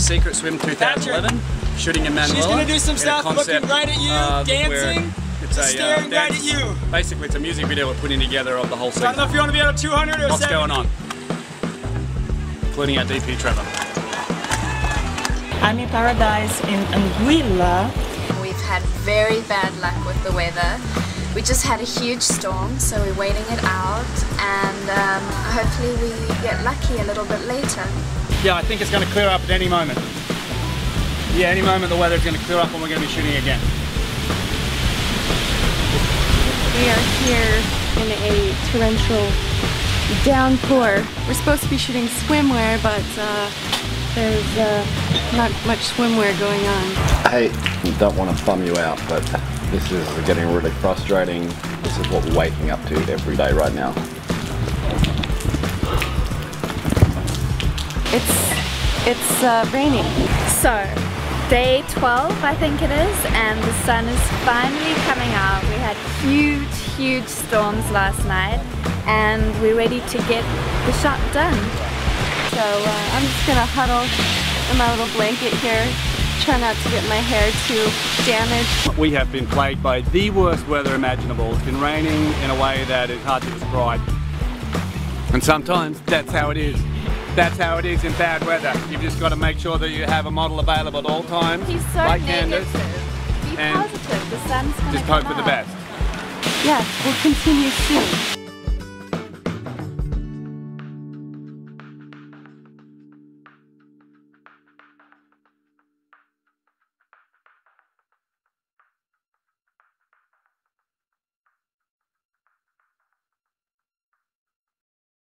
Secret Swim 2011, shooting in Manuela. She's gonna do some in a stuff, looking right at you, uh, dancing, It's a, staring uh, right at you. Basically, it's a music video we're putting together of the whole I don't know if you want to be at a 200 or What's 70. going on? Including our DP Trevor. I'm in Paradise in Anguilla. We've had very bad luck with the weather. We just had a huge storm, so we're waiting it out, and um, hopefully we get lucky a little bit later. Yeah, I think it's going to clear up at any moment. Yeah, any moment the weather's going to clear up and we're going to be shooting again. We are here in a torrential downpour. We're supposed to be shooting swimwear, but uh, there's uh, not much swimwear going on. Hey, don't want to bum you out, but this is getting really frustrating. This is what we're waking up to every day right now. It's it's uh, raining. So, day 12 I think it is, and the sun is finally coming out. We had huge, huge storms last night, and we're ready to get the shot done. So uh, I'm just gonna huddle in my little blanket here, try not to get my hair too damaged. We have been plagued by the worst weather imaginable. It's been raining in a way that is hard to describe. And sometimes that's how it is. That's how it is in bad weather. You've just got to make sure that you have a model available at all times. He's so like negative. Candice. Be and positive. The sun's gonna Just come hope for the best. Yeah, we'll continue soon.